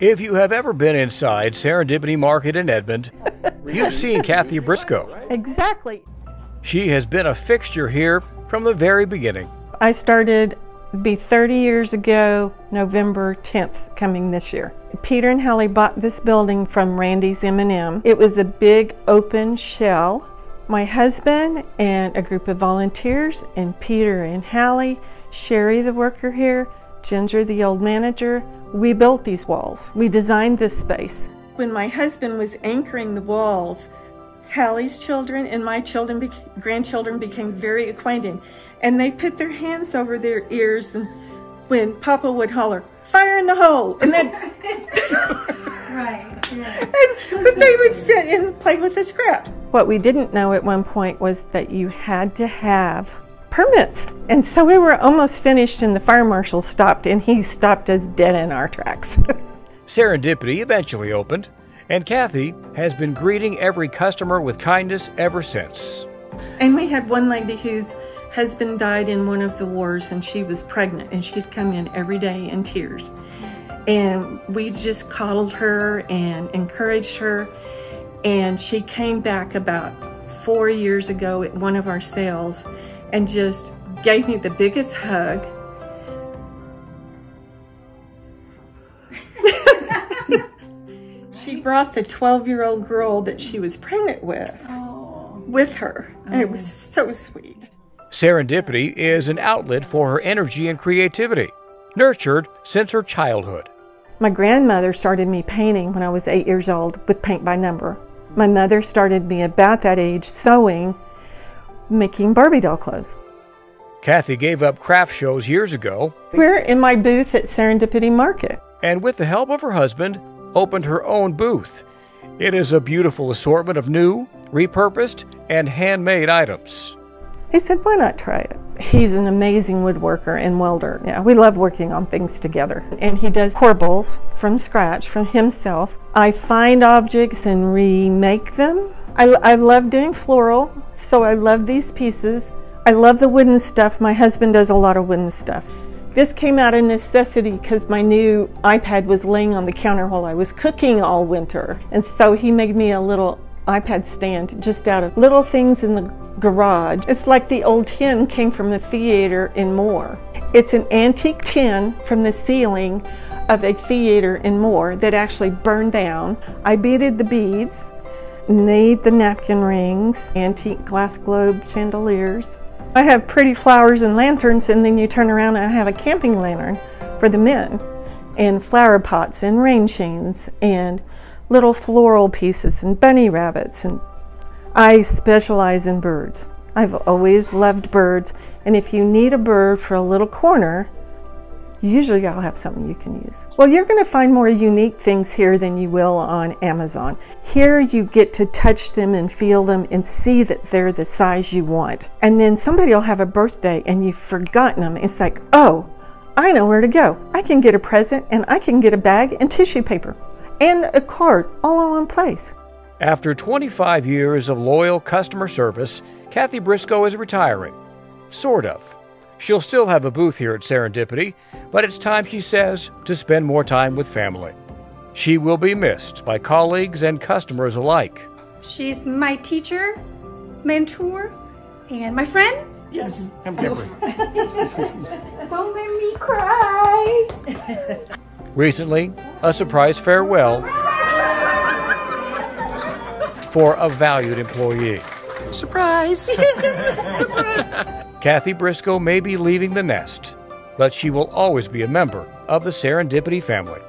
If you have ever been inside Serendipity Market in Edmond, you've seen Kathy Briscoe. Exactly. She has been a fixture here from the very beginning. I started be 30 years ago, November 10th, coming this year. Peter and Hallie bought this building from Randy's M&M. It was a big open shell. My husband and a group of volunteers and Peter and Hallie, Sherry the worker here, Ginger the old manager, we built these walls. We designed this space. When my husband was anchoring the walls, Hallie's children and my children, grandchildren became very acquainted and they put their hands over their ears and when Papa would holler, fire in the hole, and then right, yeah. and, but they would sit and play with the scraps. What we didn't know at one point was that you had to have permits, and so we were almost finished, and the fire marshal stopped, and he stopped us dead in our tracks. Serendipity eventually opened, and Kathy has been greeting every customer with kindness ever since. And we had one lady whose husband died in one of the wars and she was pregnant and she'd come in every day in tears. And we just coddled her and encouraged her. And she came back about four years ago at one of our sales and just gave me the biggest hug. she brought the 12 year old girl that she was pregnant with oh. with her. And it was so sweet. Serendipity is an outlet for her energy and creativity, nurtured since her childhood. My grandmother started me painting when I was eight years old with paint by number. My mother started me about that age sewing, making Barbie doll clothes. Kathy gave up craft shows years ago. We're in my booth at Serendipity Market. And with the help of her husband, opened her own booth. It is a beautiful assortment of new, repurposed, and handmade items. He said, why not try it? He's an amazing woodworker and welder. Yeah, we love working on things together. And he does corbels from scratch, from himself. I find objects and remake them. I, I love doing floral, so I love these pieces. I love the wooden stuff. My husband does a lot of wooden stuff. This came out of necessity because my new iPad was laying on the counter while I was cooking all winter. And so he made me a little iPad stand just out of little things in the garage. It's like the old tin came from the theater in Moore. It's an antique tin from the ceiling of a theater in Moore that actually burned down. I beaded the beads, made the napkin rings, antique glass globe chandeliers. I have pretty flowers and lanterns and then you turn around and I have a camping lantern for the men and flower pots and rain chains and little floral pieces and bunny rabbits and I specialize in birds. I've always loved birds and if you need a bird for a little corner usually I'll have something you can use. Well, you're going to find more unique things here than you will on Amazon. Here you get to touch them and feel them and see that they're the size you want. And then somebody will have a birthday and you've forgotten them. It's like, oh, I know where to go. I can get a present and I can get a bag and tissue paper and a card all in one place. After 25 years of loyal customer service, Kathy Briscoe is retiring. Sort of. She'll still have a booth here at Serendipity, but it's time, she says, to spend more time with family. She will be missed by colleagues and customers alike. She's my teacher, mentor, and my friend. Yes. I'm Jeffrey. Don't make me cry. Recently, a surprise farewell for a valued employee. Surprise! Kathy Briscoe may be leaving the nest, but she will always be a member of the Serendipity family.